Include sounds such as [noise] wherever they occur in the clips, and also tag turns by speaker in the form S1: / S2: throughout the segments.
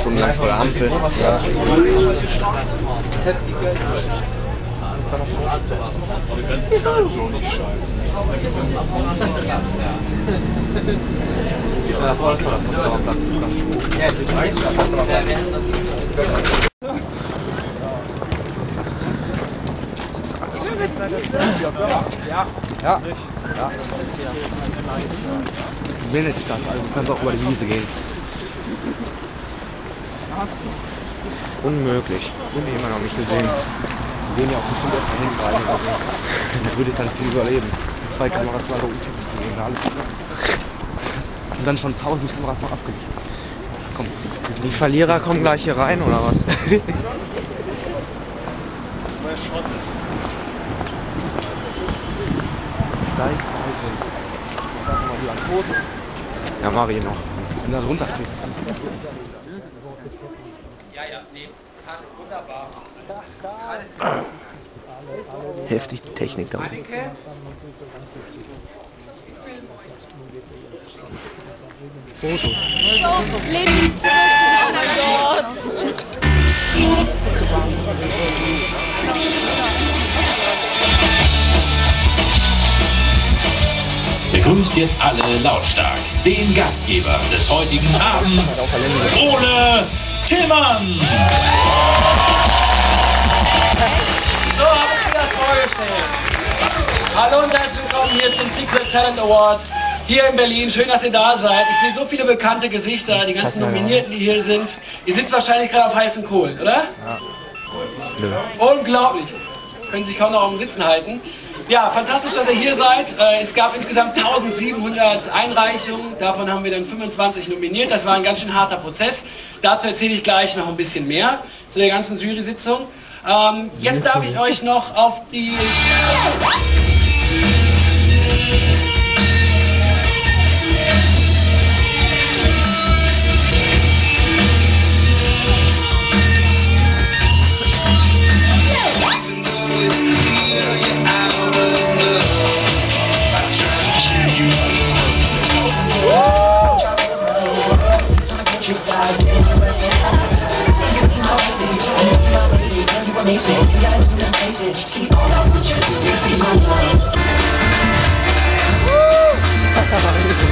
S1: Stundenlang vor der Ampel. Ja.
S2: Da vorne ist der Sauerplatz. Ja,
S1: Ja. Ja. Bindet das, also du kannst auch über die Wiese gehen. Unmöglich. Und immer noch nicht gesehen. Wir gehen ja auch bestimmt erst dahin rein so. Das würde ich dann ziemlich überleben. Mit zwei Kameras war da unten zu alles klar. Und dann schon tausend Kameras noch abgelichtet. Komm. Die Verlierer kommen gleich hier rein oder was? [laughs] Steig, Ja, mach ich noch. Wenn das runterkriegt.
S3: Ja, ja, nee, passt wunderbar.
S1: Heftig die Technik da.
S3: Annike?
S4: Lehn dich zurück. Oh mein Gott.
S5: Begrüßt jetzt alle lautstark den Gastgeber des heutigen Abends, Ole Tillmann.
S3: So habe ich mir das vorgestellt. Hallo und herzlich willkommen hier ist im Secret Talent Award hier in Berlin. Schön, dass ihr da seid. Ich sehe so viele bekannte Gesichter, die ganzen Nominierten, die hier sind. Ihr sitzt wahrscheinlich gerade auf heißen Kohlen, oder? Unglaublich. Können sich kaum noch auf dem Sitzen halten. Ja, fantastisch, dass ihr hier seid. Äh, Es gab insgesamt 1700 Einreichungen. Davon haben wir dann 25 nominiert. Das war ein ganz schön harter Prozess. Dazu erzähle ich gleich noch ein bisschen mehr zu der ganzen Jury-Sitzung. Ähm, jetzt darf ich euch noch auf die
S6: your And your You ain't my you ain't my lady. Girl, you you gotta do the
S5: amazing. See, all I want
S6: you to do is be my [laughs] one
S1: Woo!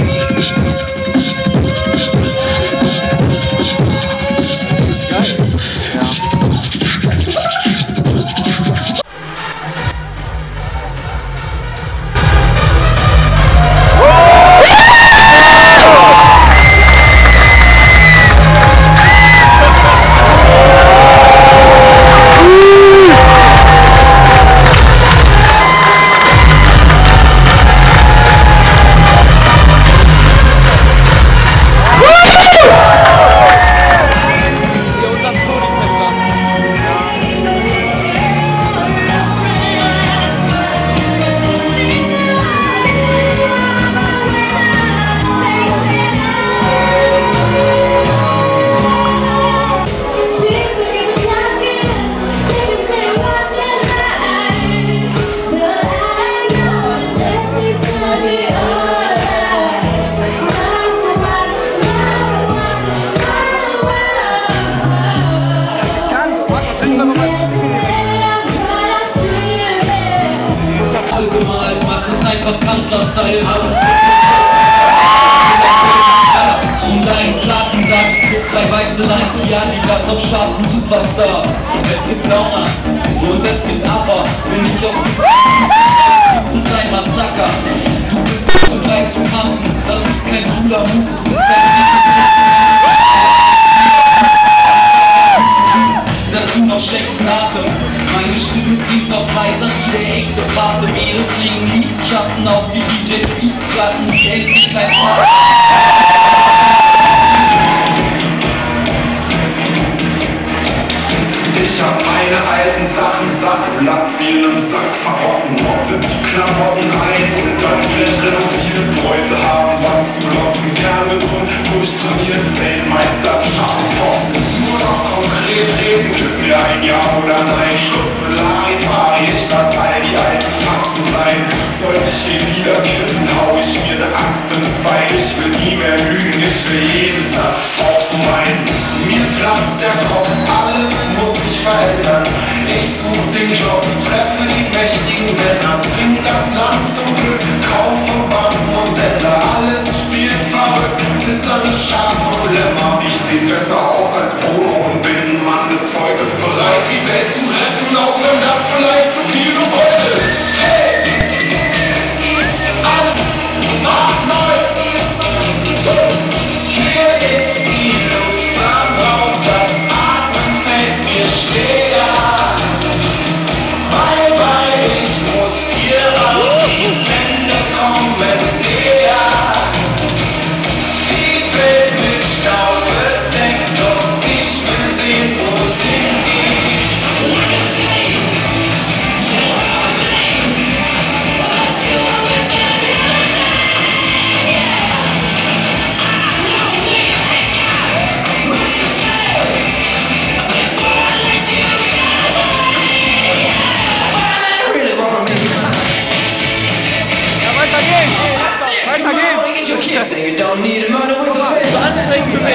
S3: Gangster-Style haben und einen Plattensack,
S7: drei weiße Lines, ja, die gab's auf schwarzen Superstar. Und es gibt Launa und es gibt Aber, bin ich auf
S8: Ich hab meine alten Sachen satt und lass sie in nem Sack verrotten. Motte die Klamotten ein und dann gleich renoviert. Bräute haben was zu klotzen, kerngesund, durchtrainiert, Feldmeister, Schach und Boxen. Nur noch konkret reden, gib mir ein Ja oder Nein. Schluss mit Sollte ich hier wieder kiffen, hau ich mir ne Axt ins Bein. Ich will nie mehr lügen, ich will jeden Satz aufmeinen. Mir platzt der Kopf, alles muss sich verändern. Ich such den Job, treffe die mächtigen Männer, swing das Land zum Glück, kaufe Banden und Sender. Alles spielt verrückt, zitternde Schar von Lämmer. Ich seh besser aus als Bruno und bin Mann des Volkes, bereit die Welt